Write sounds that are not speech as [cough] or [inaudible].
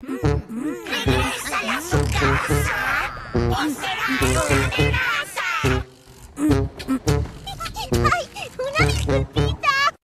Mm, mm. ¿Regrésale a su casa? ¿O será una amenaza? [laughs] ¡Ay! ¡Una disculpita!